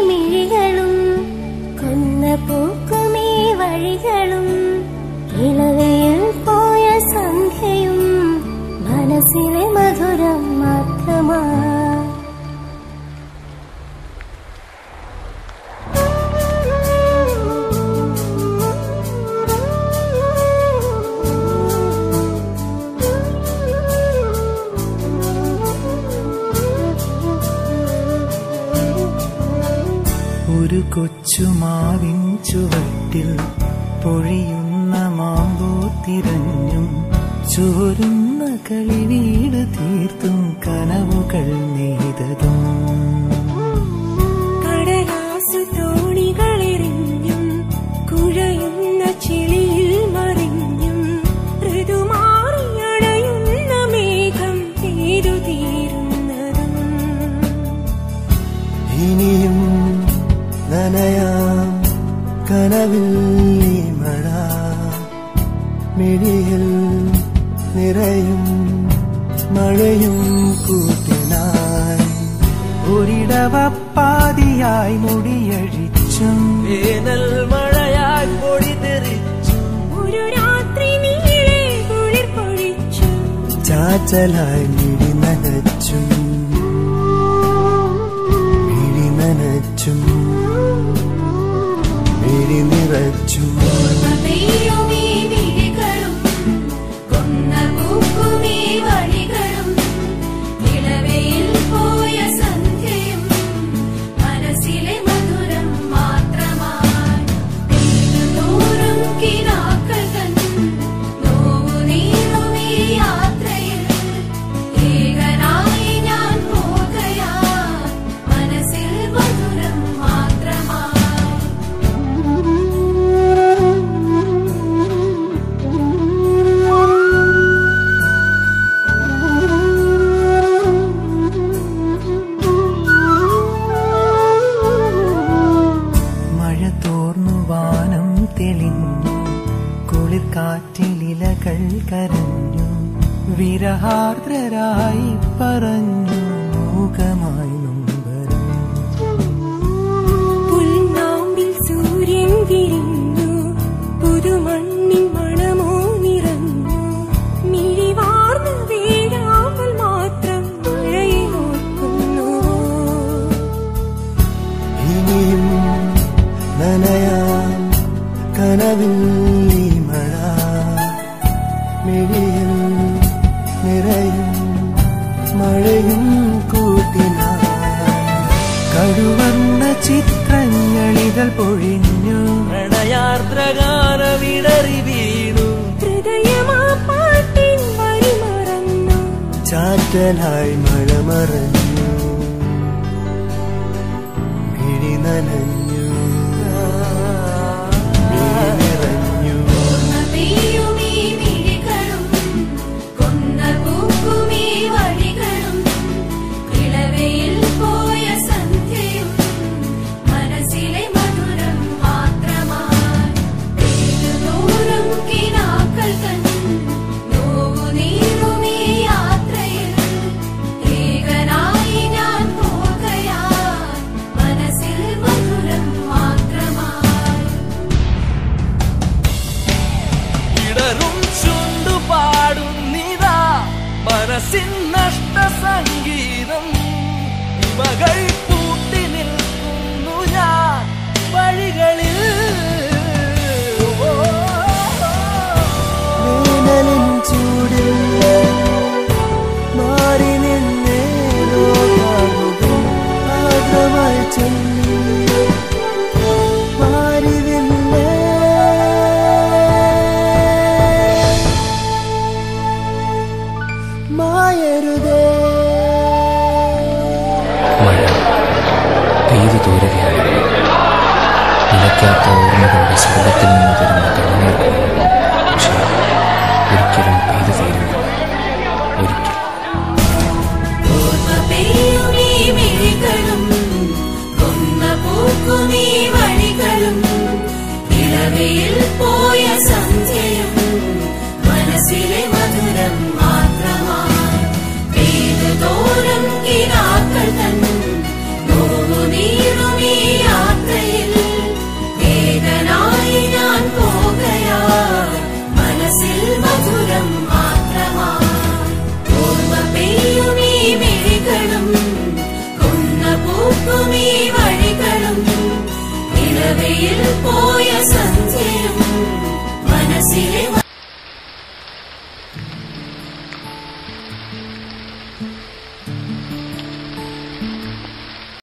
മിഴികളും കൊന്ന വഴികളും പോയ സന്ധ്യയും മനസ്സിലെ മധുരം മാത്രമാ കൊച്ചുമാവിൻ ചുവട്ടിൽ പൊഴിയുന്ന മാമ്പോ തിരഞ്ഞും ചോരുന്ന കളി വീട് തീർത്തും കനവുകൾ നെയ്തതും. കനവിൽ ഈ മഴ മിഴിയിൽ നിറയും മഴയും കൂട്ടിനായി. ഒരിടവപ്പാതിയായി മുടിയഴിച്ചും. വേനൽ മഴയായി പൊടി തെറിച്ചും. ഒരു രാത്രി നീളെ കുളിർ പൊഴിച്ചു. ചാച്ചലായി മിഴി നനച്ചും. മിഴി നനച്ചും. മിഴി നിറച്ചും. വാനം തെളിഞ്ഞു കുളിർക്കാറ്റിലിലകൾ കരഞ്ഞു വിരഹാർദ്രരായി പറഞ്ഞു. മിഴിയിൽ നിറയും മഴയും കൂട്ടിനായി. കടുവന്ന ചിത്രങ്ങളിതൾ പൊഴിഞ്ഞു. പ്രണയാർദ്രഗാനവിടറി വീണു. ഹൃദയമാ പാട്ടിൻ വരി മറന്നു. ചാറ്റലായി മഴ മറഞ്ഞു. മിഴി നനഞ്ഞു മനസ്സിൻ നഷ്ട സംഗീതം മഴ പെയ്തു തോരുകയായിരുന്നു നിലയ്ക്കാത്ത ഓർമ്മകളുടെ ശബ്ദത്തിൽ നിന്ന് വരുന്ന കണ്ണീർക്കും